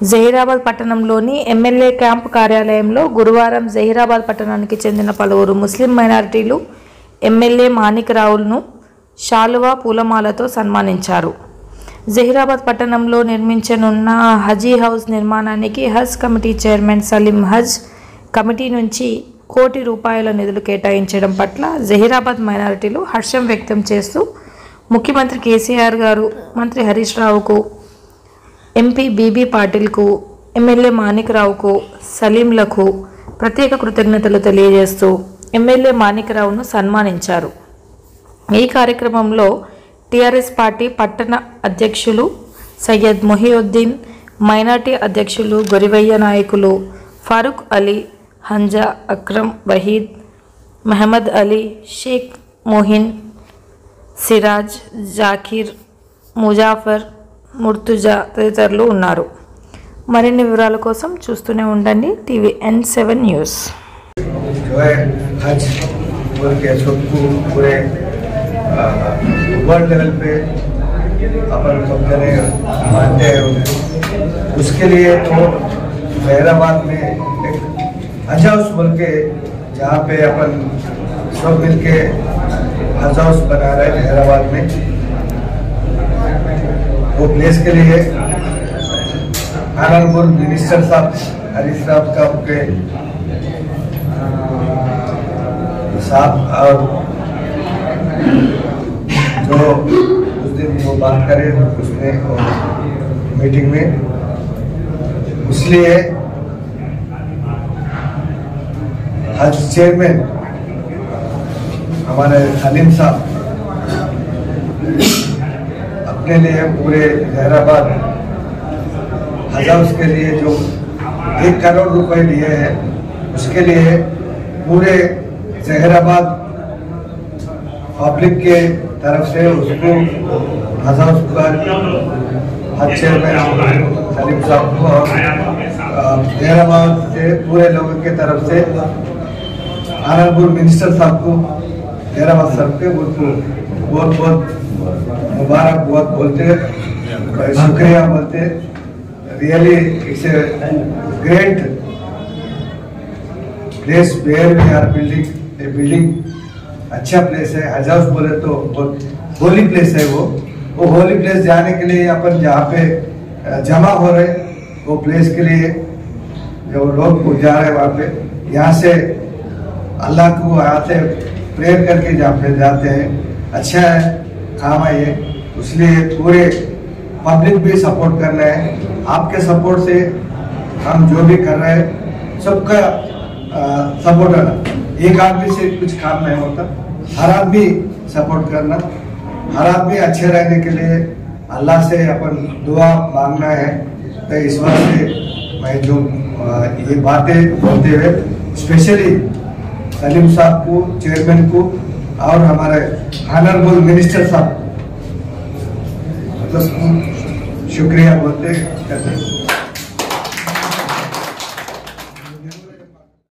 జహీరాబాద్ పట్టణంలోని MLA camp కార్యాలయంలో గురువారం జహీరాబాద్ పట్టణానికి చెందిన పలువురు ముస్లిం మైనారిటీలు ఎమ్మెల్యే మాణిక్ రావులను శాలువా పూలమాలతో సన్మానించారు. జహీరాబాద్ పట్టణంలో నిర్మించనున్న హజీ హౌస్ నిర్మాణానికి Haj committee chairman Saleem Haj committee నుంచి కోటి రూపాయల నిధులు కేటాయించడం పట్ల జహీరాబాద్ మైనారిటీలు హర్షం వ్యక్తం చేస్తూ ముఖ్యమంత్రి కేసీఆర్ గారు మంత్రి హరీష్ రావుకు ఎంపీ బీబీ పాటిల్కు ఎమ్మెల్యే మాణిక్రావుకు సలీంలకు ప్రత్యేక కృతజ్ఞతలు తెలియజేస్తూ ఎమ్మెల్యే మాణిక్రావును సన్మానించారు. ఈ కార్యక్రమంలో టీఆర్ఎస్ పార్టీ పట్టణ అధ్యక్షులు సయ్యద్ మొహియుద్దీన్ మైనార్టీ అధ్యక్షులు గొరివయ్య నాయకులు ఫారూక్ అలీ హంజా అక్రమ్ వహీద్ మహమ్మద్ అలీ షేక్ మోహిన్ సిరాజ్ జాకీర్ ముజాఫర్ ముర్తుజా తదితరులు ఉన్నారు మరిన్ని వివరాల కోసం చూస్తూనే ఉండండి టీవీ ఎన్ సెవెన్ న్యూస్ जो है हज बोल के सबको पूरे वर्ल्ड लेवल पे अपन सब जने मानते हैं उनको उसके लिए तो हैदराबाद में एक हज हाउस बोल के जहाँ पे अपन सब मिल के हज हाउस बना रहे हैं हैदराबाद में वो प्लेस के लिए ऑनरेबल मिनिस्टर साहब, हरीश राव का उनके साहब और जो उस दिन वो बात करे उसमें मीटिंग में इसलिए हज चेयरमैन हमारे हलीम साहब अपने लिए पूरे हैदराबाद हज हाउस के लिए जो एक करोड़ रुपए लिए हैं, उसके लिए पूरे जहराबाद पब्लिक के तरफ़ से उसको हज हाउस का हज चेयरमैन सलीम साहब को और जहराबाद से पूरे लोगों के तरफ़ से ऑनरेबल मिनिस्टर साहब को जहराबाद साहब के बहुत बहुत मुबारक बहुत बोलते, शुक्रिया बोलते। Really it's a great place where we are building a building अच्छा प्लेस है हज हाउस बोले तो बहुत होली प्लेस है वो। वो होली प्लेस जाने के लिए अपन जहाँ पे जमा हो रहे, वो प्लेस के लिए जो लोग जा रहे हैं वहाँ पे, यहाँ से अल्लाह को आते, प्रेयर करके जहाँ पे जाते हैं। अच्छा है। काम है ये। इसलिए पूरे पब्लिक भी सपोर्ट कर रहे हैं। आपके सपोर्ट से हम जो भी कर रहे हैं, सबका सपोर्ट है एक आदमी से कुछ काम नहीं होता। हर आदमी सपोर्ट करना। हर आदमी अच्छे रहने के लिए अल्लाह से अपन दुआ मांगना है। तो इस वास्ते मैं जो ये बातें बोलते हुए स्पेशली सलीम साहब को चेयरमैन को और हमारे हनरबुल मिनिस्टर साहब मतलब शुक्रिया बोलते करते।